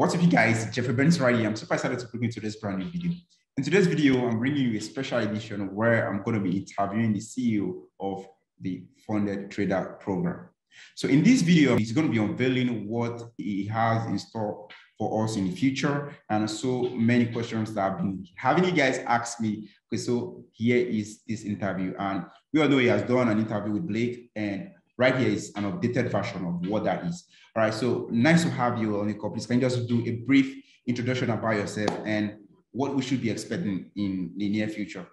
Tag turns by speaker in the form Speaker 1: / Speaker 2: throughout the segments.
Speaker 1: What's up, you guys? Jeffrey right here. I'm super excited to bring you to this brand new video. In today's video, I'm bringing you a special edition where I'm going to be interviewing the CEO of the Funded Trader program. So in this video, he's going to be unveiling what he has in store for us in the future and so many questions that I've been having you guys ask me. Okay, so here is this interview. And we all know he has done an interview with Blake and right here is an updated version of what that is. All right, so nice to have you on the call. Please can you just do a brief introduction about yourself and what we should be expecting in the near future?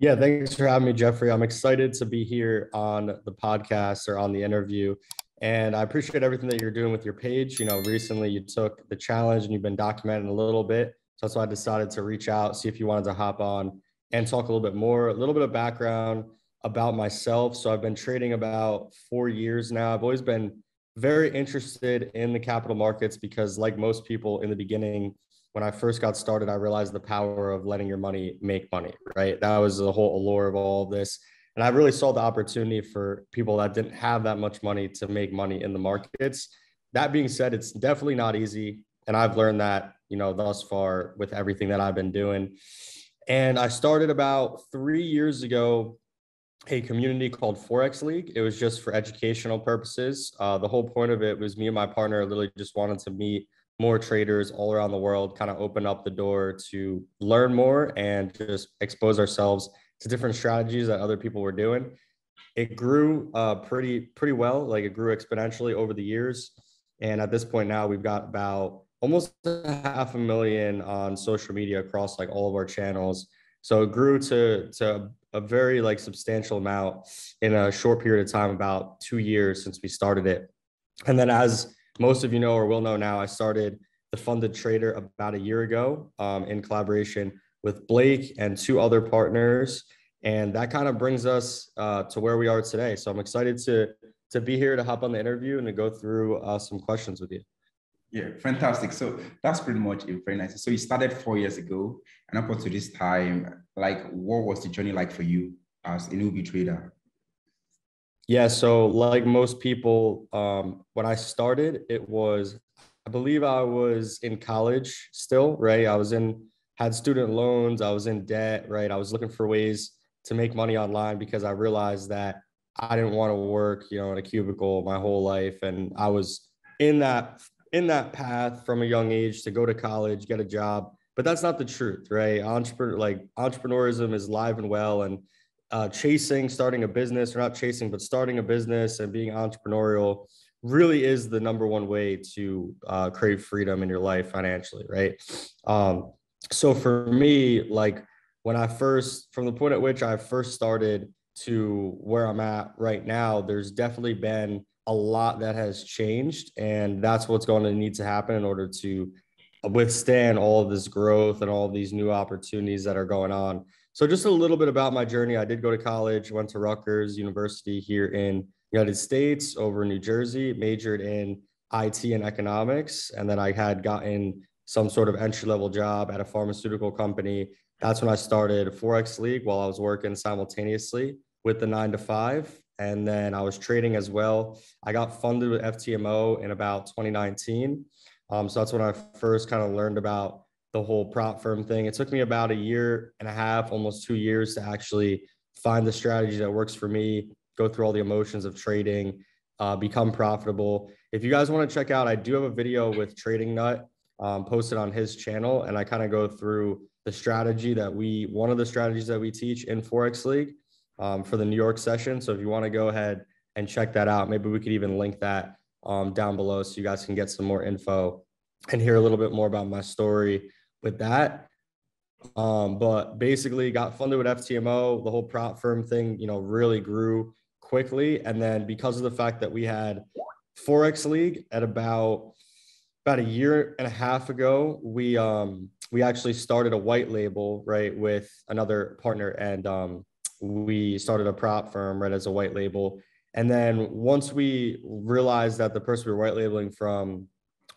Speaker 2: Yeah, thanks for having me, Jeffrey. I'm excited to be here on the podcast or on the interview. And I appreciate everything that you're doing with your page. You know, recently you took the challenge and you've been documenting a little bit. So that's why I decided to reach out, see if you wanted to hop on and talk a little bit more, a little bit of background about myself. So I've been trading about four years now. I've always been very interested in the capital markets because, like most people in the beginning, when I first got started, I realized the power of letting your money make money, right? That was the whole allure of all of this. And I really saw the opportunity for people that didn't have that much money to make money in the markets. That being said, it's definitely not easy. And I've learned that, you know, thus far with everything that I've been doing. And I started about three years ago a community called Forex League. It was just for educational purposes. Uh, the whole point of it was me and my partner literally just wanted to meet more traders all around the world, kind of open up the door to learn more and just expose ourselves to different strategies that other people were doing. It grew uh, pretty pretty well, like it grew exponentially over the years. And at this point now, we've got about almost half a million on social media across like all of our channels. So it grew to to a very like substantial amount in a short period of time, about two years since we started it. And then, as most of you know or will know now, I started the Funded Trader about a year ago um, in collaboration with Blake and two other partners. And that kind of brings us uh, to where we are today. So I'm excited to to be here to hop on the interview and to go through uh, some questions with you.
Speaker 1: Yeah, fantastic. So that's pretty much it. Very nice. So you started four years ago, and up until this time, like, what was the journey like for you as a newbie trader?
Speaker 2: Yeah, so like most people, um, when I started, it was, I believe I was in college still, right? I was in, had student loans, I was in debt, right? I was looking for ways to make money online because I realized that I didn't want to work, you know, in a cubicle my whole life, and I was in that in that path from a young age to go to college, get a job. But that's not the truth, right? Entrepreneur like entrepreneurism is live and well, and uh, chasing starting a business, or not chasing, but starting a business and being entrepreneurial really is the number one way to uh, create freedom in your life financially, right? Um, so for me, like when I first, from the point at which I first started to where I'm at right now, there's definitely been a lot that has changed and that's what's going to need to happen in order to withstand all of this growth and all of these new opportunities that are going on so just a little bit about my journey i did go to college went to rutgers university here in united states over in new jersey majored in it and economics and then i had gotten some sort of entry level job at a pharmaceutical company that's when i started forex league while i was working simultaneously with the nine to five and then I was trading as well. I got funded with FTMO in about 2019. Um, so that's when I first kind of learned about the whole prop firm thing. It took me about a year and a half, almost two years to actually find the strategy that works for me, go through all the emotions of trading, uh, become profitable. If you guys want to check out, I do have a video with Trading Nut um, posted on his channel, and I kind of go through the strategy that we, one of the strategies that we teach in Forex League um, for the New York session. So if you want to go ahead and check that out, maybe we could even link that um, down below so you guys can get some more info and hear a little bit more about my story with that. Um, but basically got funded with FTMO, the whole prop firm thing, you know, really grew quickly. And then because of the fact that we had Forex League at about about a year and a half ago, we um we actually started a white label, right, with another partner and um we started a prop firm right as a white label and then once we realized that the person we were white labeling from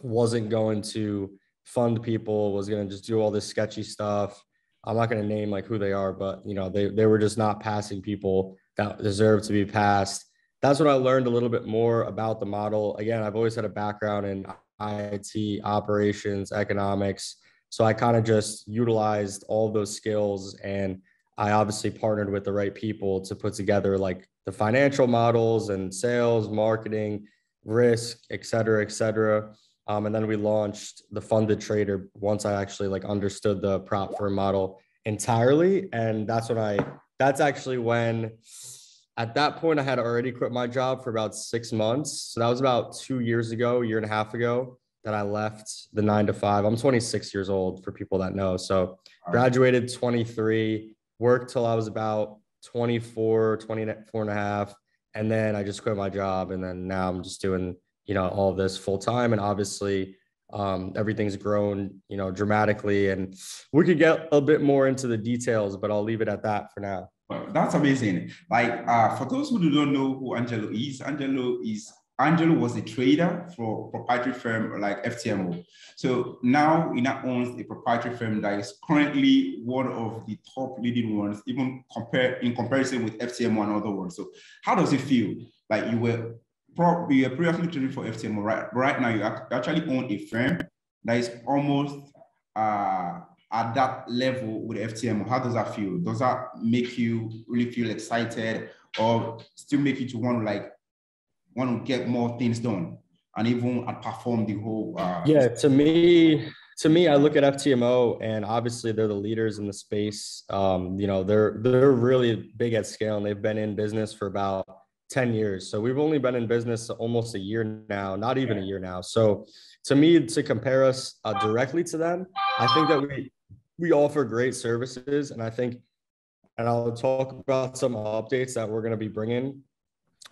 Speaker 2: wasn't going to fund people was going to just do all this sketchy stuff i'm not going to name like who they are but you know they, they were just not passing people that deserved to be passed that's when i learned a little bit more about the model again i've always had a background in IT, operations, economics. So I kind of just utilized all those skills and I obviously partnered with the right people to put together like the financial models and sales, marketing, risk, et cetera, et cetera. Um, and then we launched the funded trader once I actually like understood the prop firm model entirely. And that's when I, that's actually when at that point I had already quit my job for about six months. So that was about two years ago, a year and a half ago that I left the nine to five. I'm 26 years old for people that know. So graduated 23, worked till I was about 24, 24 and a half. And then I just quit my job. And then now I'm just doing, you know, all this full time. And obviously, um, everything's grown, you know, dramatically. And we could get a bit more into the details, but I'll leave it at that for now.
Speaker 1: That's amazing. Like, uh, for those who do not know who Angelo is, Angelo is Angelo was a trader for proprietary firm like FTMO. So now he now owns a proprietary firm that is currently one of the top leading ones, even compare in comparison with FTMO and other ones. So how does it feel? Like you were probably previously trading for FTMO, right? Right now you actually own a firm that is almost uh, at that level with FTMO. How does that feel? Does that make you really feel excited or still make you to want to like want to get more things done and even outperform the whole. Uh,
Speaker 2: yeah, to me, to me, I look at FTMO and obviously they're the leaders in the space. Um, you know, they're they're really big at scale and they've been in business for about 10 years. So we've only been in business almost a year now, not even a year now. So to me, to compare us uh, directly to them, I think that we we offer great services, and I think, and I'll talk about some updates that we're going to be bringing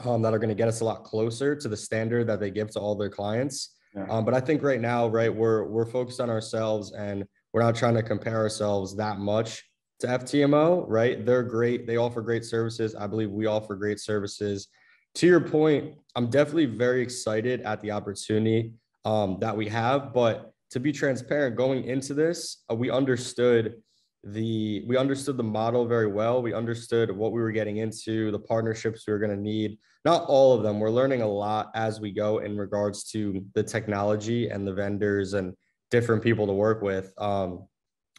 Speaker 2: um, that are going to get us a lot closer to the standard that they give to all their clients. Yeah. Um, but I think right now, right, we're we're focused on ourselves and we're not trying to compare ourselves that much to FTMO, right? They're great. They offer great services. I believe we offer great services. To your point, I'm definitely very excited at the opportunity um, that we have. But to be transparent, going into this, uh, we understood the we understood the model very well we understood what we were getting into the partnerships we were going to need not all of them we're learning a lot as we go in regards to the technology and the vendors and different people to work with um,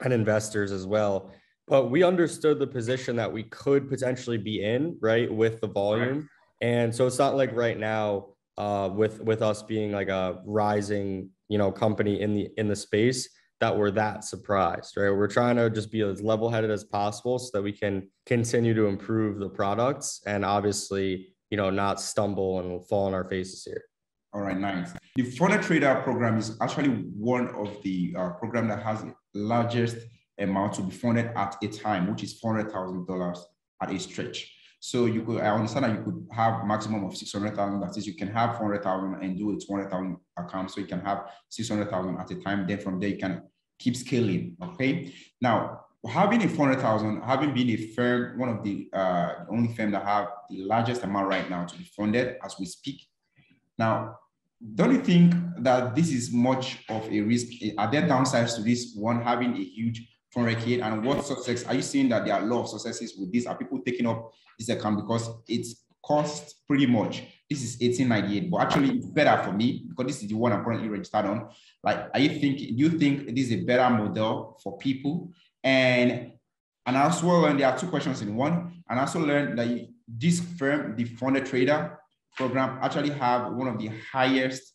Speaker 2: and investors as well but we understood the position that we could potentially be in right with the volume and so it's not like right now uh, with with us being like a rising you know company in the in the space that we're that surprised, right? We're trying to just be as level headed as possible so that we can continue to improve the products and obviously, you know, not stumble and fall on our faces here.
Speaker 1: All right, nice. The Funded Trader program is actually one of the uh, program that has the largest amount to be funded at a time, which is $400,000 at a stretch. So you could, I understand that you could have maximum of 600,000. That is, you can have 400,000 and do a 200,000 account. So you can have 600,000 at a time. Then from there, you can keep scaling. Okay. Now, having a 400,000, having been a firm, one of the uh, only firm that have the largest amount right now to be funded as we speak. Now, don't you think that this is much of a risk? Are there downsides to this one having a huge 400k? And what success are you seeing that there are a lot of successes with this? Are people taking up this account because it's cost pretty much this is 1898 but actually better for me because this is the one i'm currently registered on like are you thinking do you think this is a better model for people and and I also learned there are two questions in one and I also learned that this firm the funded trader program actually have one of the highest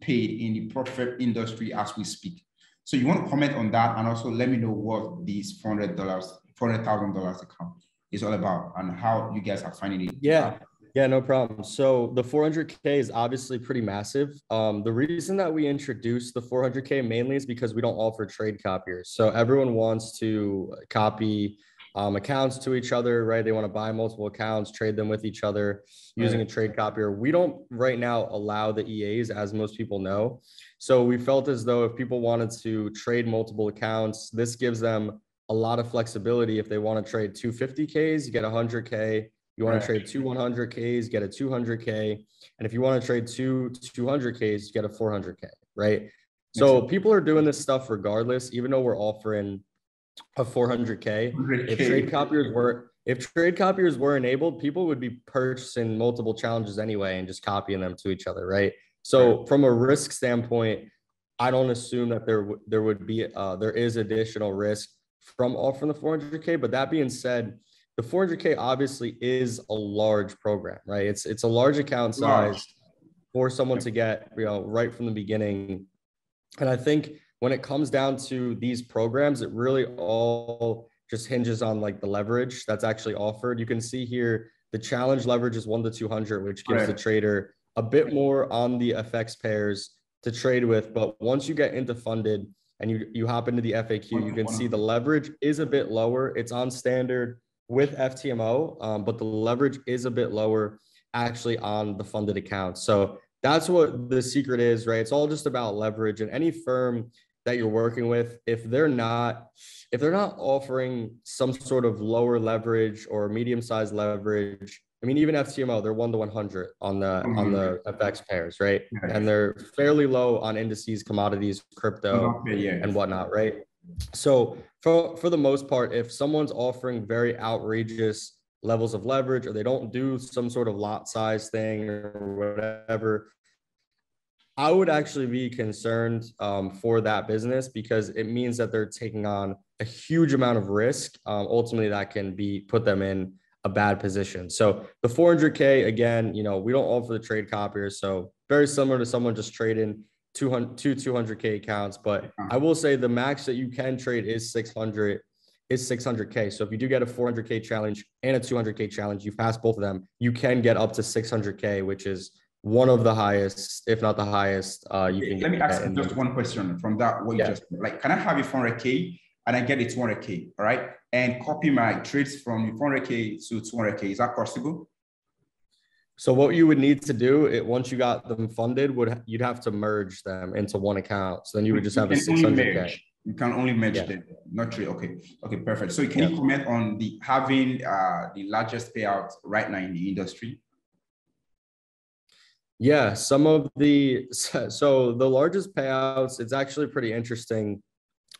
Speaker 1: paid in the profit industry as we speak so you want to comment on that and also let me know what these $400 $400000 account is all about and how you guys are finding it
Speaker 2: yeah yeah, no problem. So the 400K is obviously pretty massive. Um, the reason that we introduced the 400K mainly is because we don't offer trade copiers. So everyone wants to copy um, accounts to each other, right? They want to buy multiple accounts, trade them with each other using right. a trade copier. We don't right now allow the EAs, as most people know. So we felt as though if people wanted to trade multiple accounts, this gives them a lot of flexibility. If they want to trade 250Ks, you get 100K you want to trade two 100Ks, get a 200K. And if you want to trade two 200Ks, get a 400K, right? So people are doing this stuff regardless, even though we're offering a 400K. 400K. If trade copiers were if trade copiers were enabled, people would be purchasing multiple challenges anyway and just copying them to each other, right? So from a risk standpoint, I don't assume that there there would be uh, there is additional risk from offering the 400k. But that being said, the 400k obviously is a large program, right? It's it's a large account size large. for someone to get you know right from the beginning. And I think when it comes down to these programs, it really all just hinges on like the leverage that's actually offered. You can see here the challenge leverage is one to 200, which gives right. the trader a bit more on the FX pairs to trade with. But once you get into funded and you, you hop into the FAQ, you can see the leverage is a bit lower. It's on standard with FTMO, um, but the leverage is a bit lower actually on the funded account. So that's what the secret is, right? It's all just about leverage. And any firm that you're working with, if they're not if they're not offering some sort of lower leverage or medium sized leverage, I mean, even FTMO, they're one to 100 on the mm-hmm. on the FX pairs, right? And they're fairly low on indices, commodities, crypto, yeah. and whatnot, right? So for for the most part, if someone's offering very outrageous levels of leverage, or they don't do some sort of lot size thing or whatever, I would actually be concerned um, for that business because it means that they're taking on a huge amount of risk. Um, ultimately, that can be put them in a bad position. So the 400K, again, you know, we don't offer the trade copiers. So very similar to someone just trading 200, two 200K accounts. But I will say the max that you can trade is 600 is 600K. So if you do get a 400K challenge and a 200K challenge, you pass both of them, you can get up to 600K, which is one of the highest, if not the highest. Uh, you can
Speaker 1: let me ask just one question from that. What you just like, can I have a 400K and I get it 200K, all right? And copy my trades from 400K to 200K. Is that possible?
Speaker 2: So what you would need to do it once you got them funded would you'd have to merge them into one account. So then you would just you have a 600K.
Speaker 1: You can only merge yeah. them, not trade. Okay, okay, perfect. So can yeah. you comment on the having uh, the largest payout right now in the industry?
Speaker 2: Yeah, some of the so the largest payouts. It's actually pretty interesting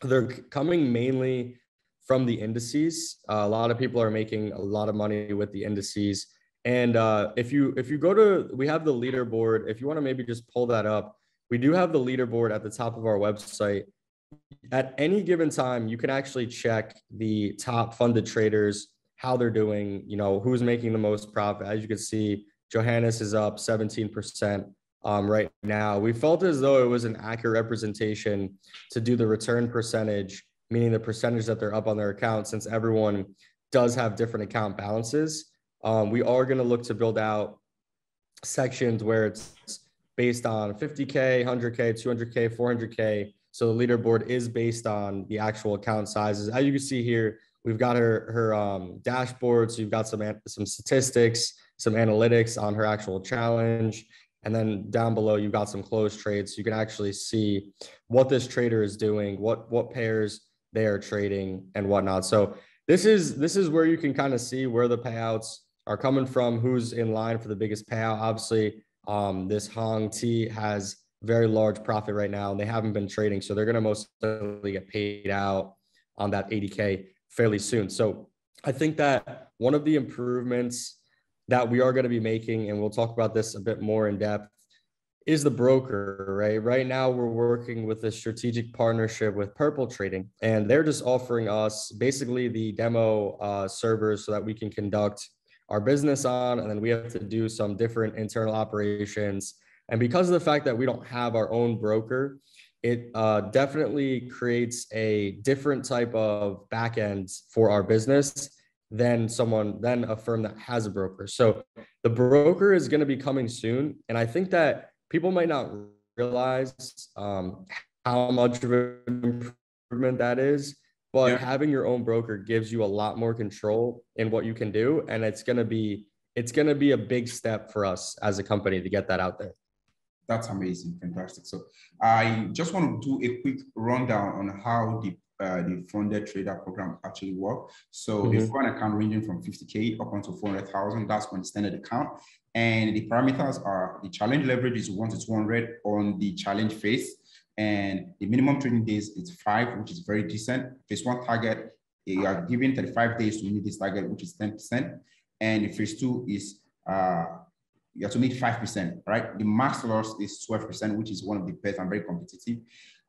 Speaker 2: they're coming mainly from the indices. Uh, a lot of people are making a lot of money with the indices. And uh, if you if you go to we have the leaderboard. If you want to maybe just pull that up, we do have the leaderboard at the top of our website. At any given time, you can actually check the top funded traders, how they're doing. You know who's making the most profit. As you can see, Johannes is up 17% um, right now. We felt as though it was an accurate representation to do the return percentage, meaning the percentage that they're up on their account, since everyone does have different account balances. Um, we are going to look to build out sections where it's based on 50K, 100K, 200K, 400K. So the leaderboard is based on the actual account sizes. As you can see here, we've got her her um, dashboard. So you've got some some statistics, some analytics on her actual challenge. And then down below, you've got some closed trades. You can actually see what this trader is doing, what what pairs they are trading and whatnot. So this is this is where you can kind of see where the payouts are coming from, who's in line for the biggest payout. Obviously, um, this Hong T has very large profit right now, and they haven't been trading, so they're going to most likely get paid out on that 80k fairly soon. So I think that one of the improvements that we are going to be making, and we'll talk about this a bit more in depth, is the broker, right? Right now, we're working with a strategic partnership with Purple Trading, and they're just offering us basically the demo uh, servers so that we can conduct our business on, and then we have to do some different internal operations. And because of the fact that we don't have our own broker, it uh, definitely creates a different type of backend for our business than someone than a firm that has a broker. So the broker is going to be coming soon, and I think that people might not realize um, how much of an improvement that is. But yeah. having your own broker gives you a lot more control in what you can do, and it's going to be it's going to be a big step for us as a company to get that out there.
Speaker 1: That's amazing, fantastic. So I just want to do a quick rundown on how the uh, the funded trader program actually work. So mm-hmm. one account ranging from 50K up onto 400,000, that's the standard account. And the parameters are the challenge leverage is one to 200 on the challenge phase. And the minimum trading days is five, which is very decent. Phase one target, you are given 35 days to meet this target, which is 10%. And the phase two is uh, you have to meet 5%, right? The max loss is 12%, which is one of the best and very competitive.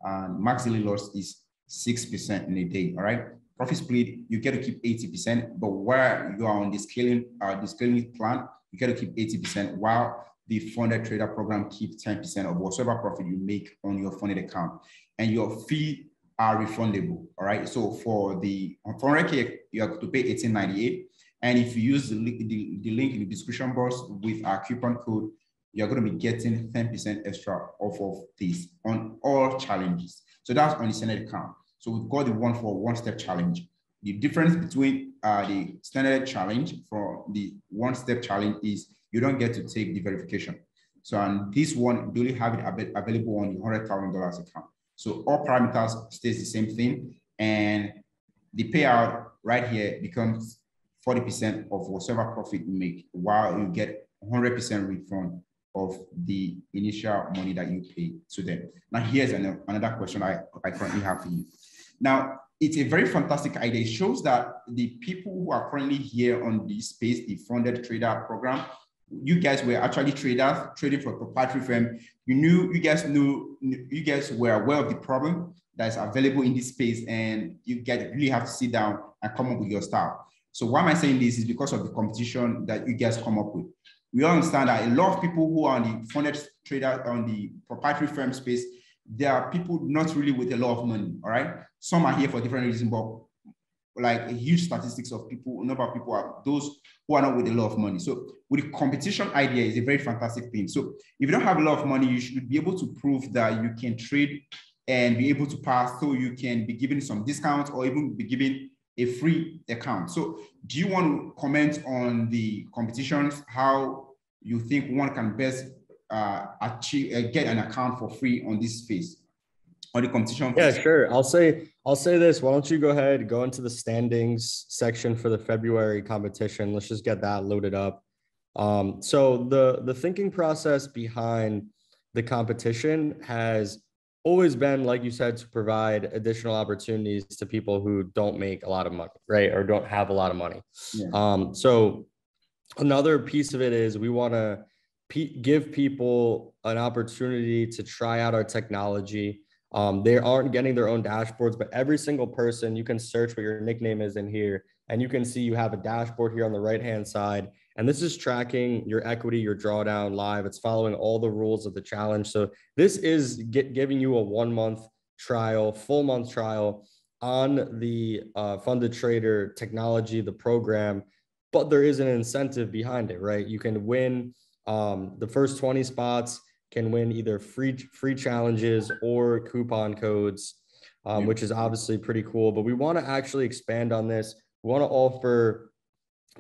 Speaker 1: And max daily loss is 6% in a day, all right? Profit split, you get to keep 80%, but where you are on the scaling, uh, the scaling plan, you get to keep 80%, while the funded trader program keeps 10% of whatever profit you make on your funded account. And your fee are refundable, all right? So for the 400K, you have to pay 1898 and if you use the, the, the link in the description box with our coupon code, you're going to be getting 10% extra off of this on all challenges. So that's on the standard account. So we've got the one for one step challenge. The difference between uh, the standard challenge for the one step challenge is you don't get to take the verification. So on this one, you only have it available on the $100,000 account. So all parameters stays the same thing. And the payout right here becomes 40% of whatever profit you make, while you get 100% refund of the initial money that you pay to them. Now, here's an, another question I, I currently have for you. Now, it's a very fantastic idea. It shows that the people who are currently here on this space, the funded trader program, you guys were actually traders trading for a proprietary firm. You knew, you guys knew, you guys were aware of the problem that's available in this space, and you guys really have to sit down and come up with your style. So why am I saying this is because of the competition that you guys come up with. We understand that a lot of people who are on the funded trader on the proprietary firm space, there are people not really with a lot of money. All right. Some are here for different reasons, but like a huge statistics of people, number of people are those who are not with a lot of money. So with the competition idea is a very fantastic thing. So if you don't have a lot of money, you should be able to prove that you can trade and be able to pass so you can be given some discounts or even be given a free account. So do you want to comment on the competitions, how you think one can best uh, achieve, uh, get an account for free on this space? On the competition?
Speaker 2: Yeah, sure. I'll say I'll say this. Why don't you go ahead, go into the standings section for the February competition. Let's just get that loaded up. Um, so the the thinking process behind the competition has always been, like you said, to provide additional opportunities to people who don't make a lot of money, right? Or don't have a lot of money. Yeah. Um, so another piece of it is we want to pe- give people an opportunity to try out our technology. Um, they aren't getting their own dashboards, but every single person you can search what your nickname is in here, and you can see you have a dashboard here on the right hand side and this is tracking your equity, your drawdown live. It's following all the rules of the challenge. So this is get, giving you a one month trial, full month trial on the uh, funded trader technology, the program, but there is an incentive behind it, right? You can win um, the first 20 spots can win either free free challenges or coupon codes, um, which is obviously pretty cool. But we want to actually expand on this. We want to offer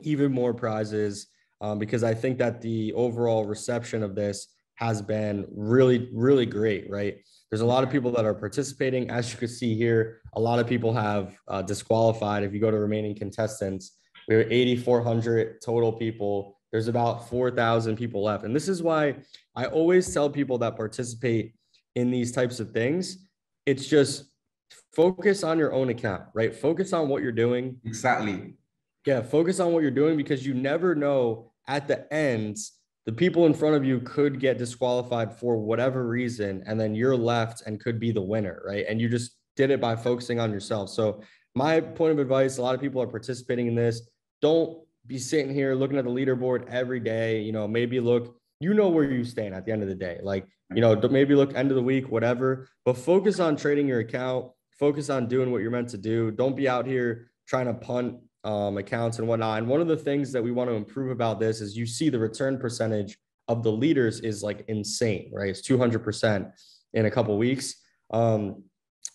Speaker 2: even more prizes um, because I think that the overall reception of this has been really, really great, right? There's a lot of people that are participating. As you can see here, a lot of people have uh, disqualified. If you go to remaining contestants, we have 8,400 total people. There's about 4,000 people left. And this is why I always tell people that participate in these types of things. It's just focus on your own account, right? Focus on what you're doing.
Speaker 1: Exactly.
Speaker 2: Yeah, focus on what you're doing because you never know at the end, the people in front of you could get disqualified for whatever reason, and then you're left and could be the winner, right? And you just did it by focusing on yourself. So, my point of advice a lot of people are participating in this. Don't be sitting here looking at the leaderboard every day. You know, maybe look, you know where you stand at the end of the day. Like, you know, maybe look end of the week, whatever, but focus on trading your account, focus on doing what you're meant to do. Don't be out here trying to punt um, accounts and whatnot. And one of the things that we want to improve about this is you see the return percentage of the leaders is like insane, right? It's 200% in a couple weeks. Um,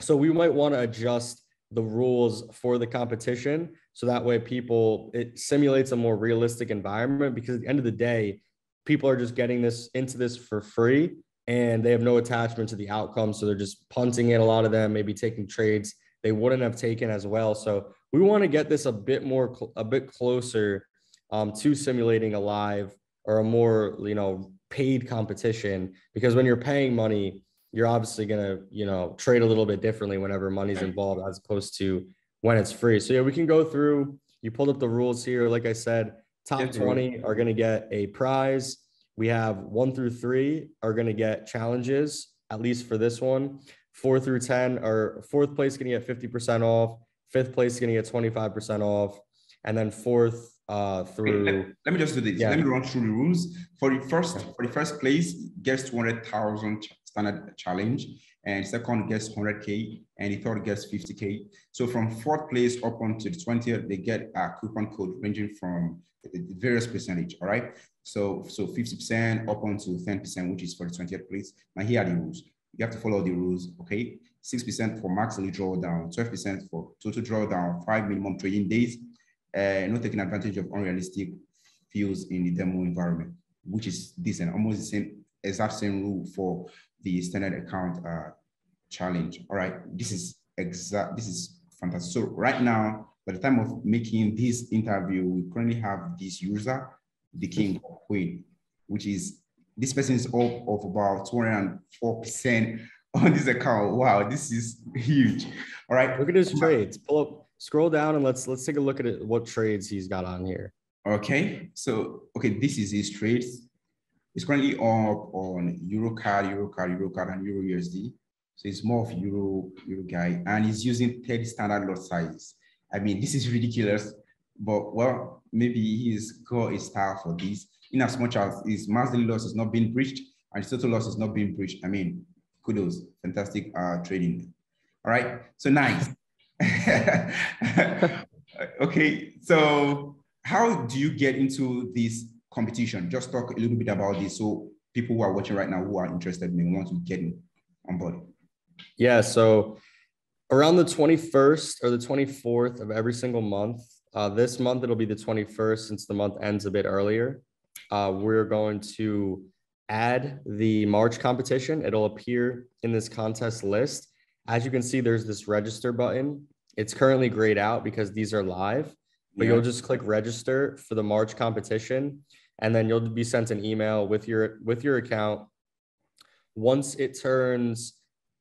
Speaker 2: so we might want to adjust the rules for the competition so that way people it simulates a more realistic environment because at the end of the day people are just getting this into this for free and they have no attachment to the outcome. So they're just punting in a lot of them maybe taking trades they wouldn't have taken as well. So we want to get this a bit more a bit closer um, to simulating a live or a more you know paid competition because when you're paying money you're obviously going to you know trade a little bit differently whenever money's involved as opposed to when it's free so yeah we can go through you pulled up the rules here like i said top 20 are going to get a prize we have one through three are going to get challenges, at least for this one. Four through 10 are fourth place going to get 50% off, fifth place going to get 25% off, and then fourth uh, through.
Speaker 1: Let, let, me just do this. Yeah. Let me run through the rules. For the first, for the first place, gets 200,000 standard challenge, and second gets 100k, and the third gets 50k. So from fourth place up onto the 20th, they get a coupon code ranging from various percentage. All right. So, so 50% up onto 10%, which is for the 20th place. Now here are the rules. You have to follow the rules, okay? 6% for max drawdown, 12% for total drawdown, five minimum trading days, uh, not taking advantage of unrealistic fields in the demo environment, which is decent, almost the same, exact same rule for the standard account uh, challenge. All right, this is exact, this is fantastic. So right now, by the time of making this interview, we currently have this user the king or queen, which is this person is up of about 204% on this account. Wow, this is huge. All right.
Speaker 2: Look at his trades. Pull up, scroll down and let's let's take a look at it, what trades he's got on here.
Speaker 1: Okay. So okay, this is his trades. It's currently up on Euro CAD, Eurocard, Euro CAD, and Euro USD. So it's more of Euro, Euro guy, and he's using 30 standard lot sizes. I mean, this is ridiculous, but well, maybe he's got a style for this, in as much as his monthly loss is not being breached and his total loss is not being breached. I mean, kudos, fantastic uh, trading. All right, so nice. okay, so how do you get into this competition? Just talk a little bit about this so people who are watching right now who are interested may want to get on board.
Speaker 2: Yeah, so around the 21st or the 24th of every single month, uh, this month, it'll be the 21st since the month ends a bit earlier. Uh, we're going to add the March competition. It'll appear in this contest list. As you can see, there's this register button. It's currently grayed out because these are live, but yeah. you'll just click register for the March competition, and then you'll be sent an email with your with your account. Once it turns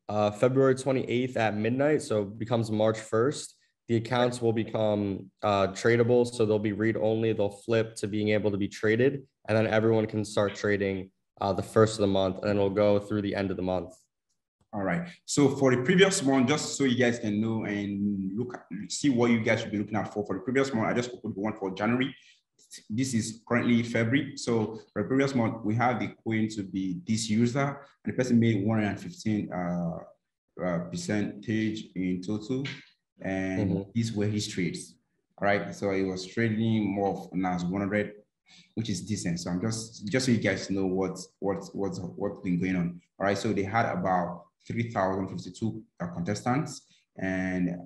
Speaker 2: uh, February 28th at midnight, so becomes March 1st, the accounts will become uh, tradable. So they'll be read only. They'll flip to being able to be traded. And then everyone can start trading uh, the first of the month. And we'll go through the end of the month.
Speaker 1: All right. So for the previous one, just so you guys can know and look see what you guys should be looking at for. For the previous one, I just opened the one for January. This is currently February. So for the previous month, we have the coin to be this user, and the person made 115 uh, uh, percentage in total and mm-hmm. these were his trades. All right, so he was trading more of NAS 100, which is decent. So I'm just just so you guys know what's what's what's what's been going on. All right, so they had about 3,052 uh, contestants, and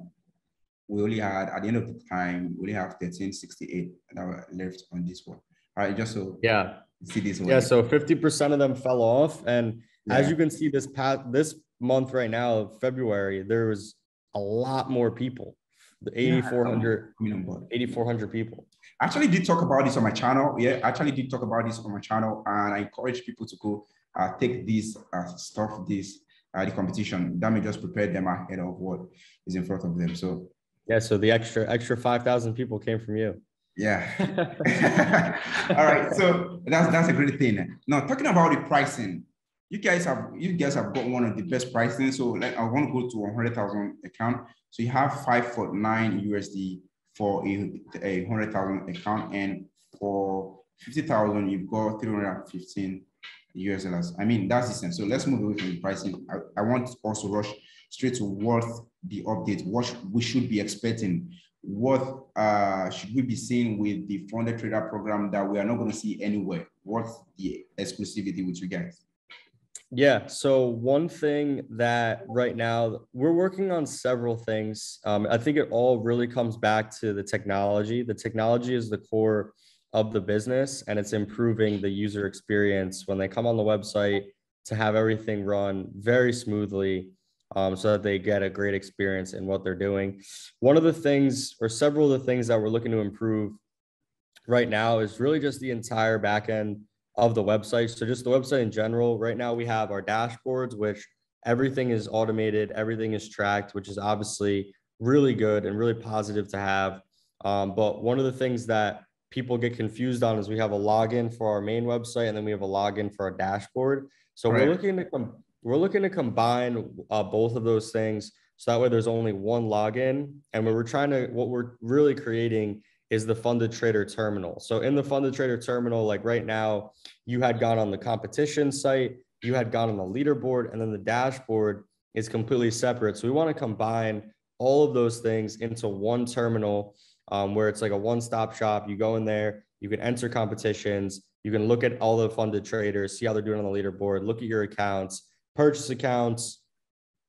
Speaker 1: we only had at the end of the time we only have 1368 that were left on this one. All right, just so
Speaker 2: yeah,
Speaker 1: see this
Speaker 2: one. Yeah, so 50% of them fell off, and yeah. as you can see, this past this month right now, February, there was a lot more people. The 8,400 yeah, 8,400 people.
Speaker 1: I actually did talk about this on my channel. Yeah, I actually did talk about this on my channel, and I encourage people to go uh, take this uh, stuff, this uh, the competition. That may just prepare them ahead of what is in front of them. So
Speaker 2: yeah, so the extra extra five thousand people came from you.
Speaker 1: Yeah. All right. So that's that's a great thing. Now talking about the pricing, you guys have you guys have got one of the best pricing. So like I want to go to 100,000 account. So you have five foot nine USD for a, a 100,000 account and for 50,000, you've got 315 US dollars. I mean, that's decent. So let's move away from the pricing. I, I want to also rush straight to what the update, what we should be expecting. What uh, should we be seeing with the funded trader program that we are not going to see anywhere? What's the exclusivity with you guys?
Speaker 2: Yeah. So one thing that right now we're working on several things. Um, I think it all really comes back to the technology. The technology is the core of the business, and it's improving the user experience when they come on the website to have everything run very smoothly, um, so that they get a great experience in what they're doing. One of the things, or several of the things that we're looking to improve right now, is really just the entire backend of the website. So just the website in general. Right now we have our dashboards, which everything is automated, everything is tracked, which is obviously really good and really positive to have. Um, but one of the things that people get confused on is we have a login for our main website and then we have a login for our dashboard. So right. we're looking to com- we're looking to combine uh, both of those things so that way there's only one login. And what we're trying to what we're really creating is the funded trader terminal. So in the funded trader terminal, like right now, you had gone on the competition site, you had gone on the leaderboard, and then the dashboard is completely separate. So we want to combine all of those things into one terminal um, where it's like a one-stop shop. You go in there, you can enter competitions, you can look at all the funded traders, see how they're doing on the leaderboard, look at your accounts, purchase accounts,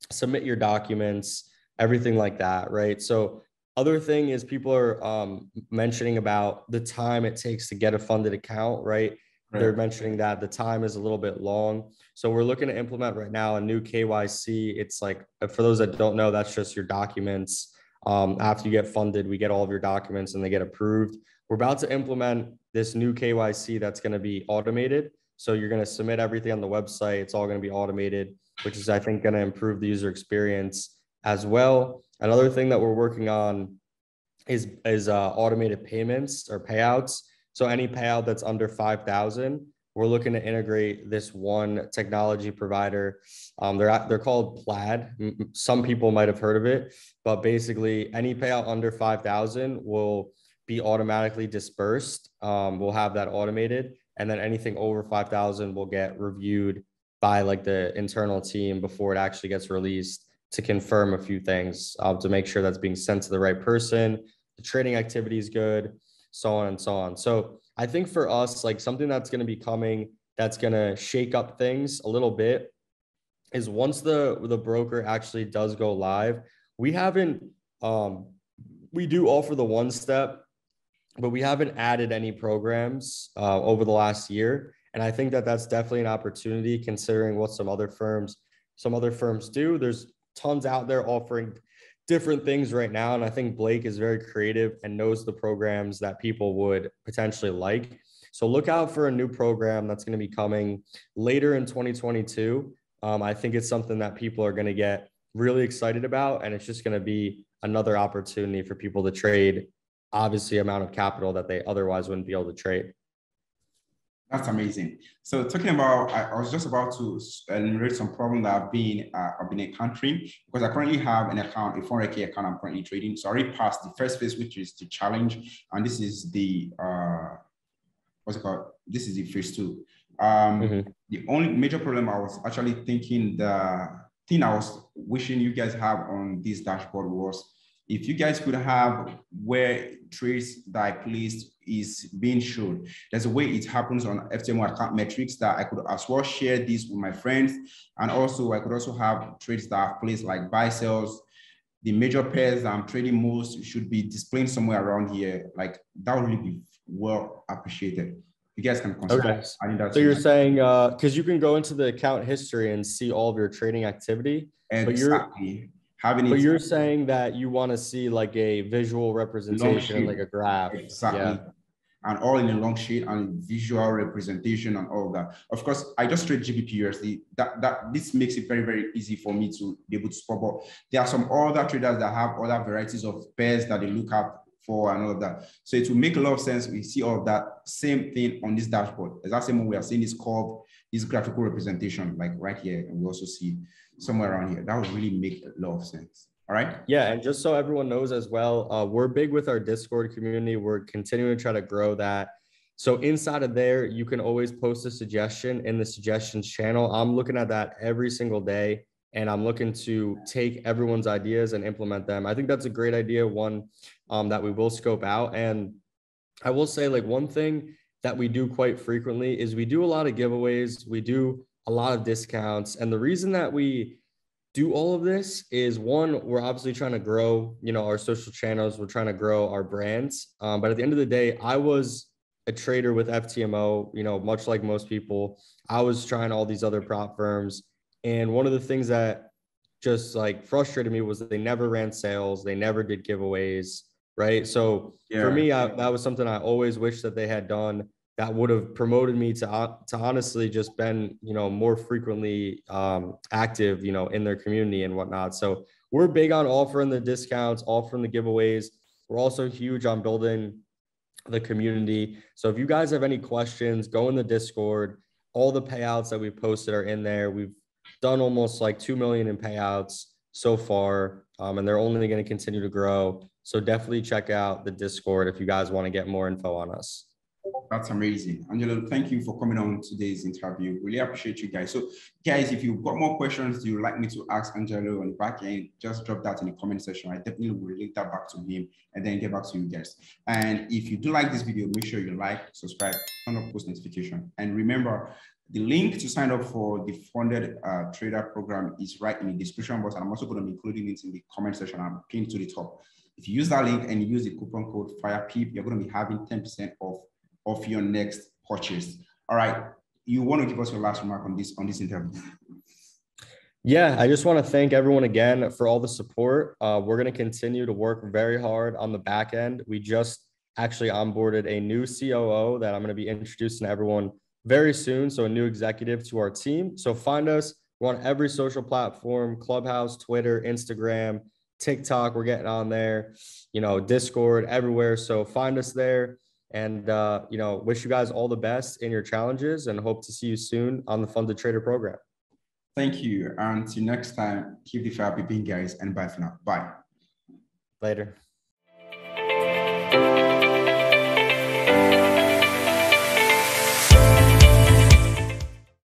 Speaker 2: submit your documents, everything like that, right? So other thing is people are um, mentioning about the time it takes to get a funded account, right? right? They're mentioning that the time is a little bit long. So we're looking to implement right now a new KYC. It's like for those that don't know, that's just your documents um, after you get funded, we get all of your documents and they get approved. We're about to implement this new KYC that's going to be automated. So you're going to submit everything on the website. It's all going to be automated, which is, I think, going to improve the user experience as well. Another thing that we're working on is is uh, automated payments or payouts. So any payout that's under five thousand, we're looking to integrate this one technology provider. Um, they're they're called Plaid. Some people might have heard of it, but basically, any payout under five thousand will be automatically dispersed. Um, we'll have that automated, and then anything over five thousand will get reviewed by like the internal team before it actually gets released to confirm a few things uh, to make sure that's being sent to the right person. The trading activity is good, so on and so on. So I think for us, like something that's going to be coming that's going to shake up things a little bit is once the the broker actually does go live, we haven't um we do offer the one step, but we haven't added any programs uh, over the last year. And I think that that's definitely an opportunity considering what some other firms some other firms do. There's tons out there offering different things right now. And I think Blake is very creative and knows the programs that people would potentially like. So look out for a new program that's going to be coming later in 2022. Um, I think it's something that people are going to get really excited about. And it's just going to be another opportunity for people to trade, obviously, amount of capital that they otherwise wouldn't be able to trade.
Speaker 1: That's amazing. So talking about, I, was just about to enumerate some problems that I've been, uh, I've been encountering because I currently have an account, a 400k account I'm currently trading. So I already passed the first phase, which is the challenge. And this is the, uh, what's it called? This is the phase two. Um, mm-hmm. The only major problem I was actually thinking, the thing I was wishing you guys have on this dashboard was if you guys could have where trades that I placed is being shown, there's a way it happens on FTMO account metrics that I could as well share this with my friends. And also I could also have trades that I've placed like buy sells, the major pairs that I'm trading most should be displaying somewhere around here. Like that would really be well appreciated. You guys can consider
Speaker 2: okay. So you're saying because uh, you can go into the account history and see all of your trading activity,
Speaker 1: exactly. but you're
Speaker 2: having but you're saying that you want to see like a visual representation like a graph.
Speaker 1: Exactly. Yeah. and all in a long sheet and visual representation and all that. Of course i just trade gbp usd that that this makes it very very easy for me to be able to spot but there are some other traders that have other varieties of pairs that they look at for and all of that. So it will make a lot of sense we see all of that same thing on this dashboard. As that same we are seeing this curve this graphical representation like right here and we also see somewhere around here. That would really make a lot of sense. All right.
Speaker 2: Yeah. And just so everyone knows as well, uh, we're big with our Discord community. We're continuing to try to grow that. So inside of there, you can always post a suggestion in the suggestions channel. I'm looking at that every single day and I'm looking to take everyone's ideas and implement them. I think that's a great idea, one um, that we will scope out. And I will say, like, one thing that we do quite frequently is we do a lot of giveaways. We do a lot of discounts. And the reason that we do all of this is one, we're obviously trying to grow, you know, our social channels. We're trying to grow our brands. Um, but at the end of the day, I was a trader with FTMO, you know, much like most people. I was trying all these other prop firms. And one of the things that just like frustrated me was that they never ran sales, they never did giveaways, right? So yeah. for me, I, that was something I always wish that they had done that would have promoted me to to honestly just been you know more frequently um, active you know in their community and whatnot. So we're big on offering the discounts, offering the giveaways. We're also huge on building the community. So if you guys have any questions, go in the Discord. All the payouts that we posted are in there. We've done almost like 2 million in payouts so far, um, and they're only going to continue to grow. So definitely check out the Discord if you guys want to get more info on us.
Speaker 1: That's amazing. Angelo, thank you for coming on today's interview. Really appreciate you guys. So guys, if you've got more questions you'd like me to ask Angelo on the back end, just drop that in the comment section. I definitely will link that back to him and then get back to you guys. And if you do like this video, make sure you like, subscribe, turn on post notification. And remember, the link to sign up for the funded uh, trader program is right in the description box. And I'm also going to be including it in the comment section. I'm pinned to the top. If you use that link and use the coupon code FIREPIP, you're going to be having 10% off of your next purchase. All right. You want to give us your last remark on this on this interview?
Speaker 2: Yeah, I just want to thank everyone again for all the support. Uh, we're going to continue to work very hard on the back end. We just actually onboarded a new COO that I'm going to be introducing to everyone very soon. So, a new executive to our team. So, find us. We're on every social platform Clubhouse, Twitter, Instagram, TikTok. We're getting on there, you know, Discord, everywhere. So, find us there and uh, you know wish you guys all the best in your challenges and hope to see you soon on the funded trader program.
Speaker 1: Thank you And until next time keep the fire being guys and bye for now. Bye.
Speaker 2: Later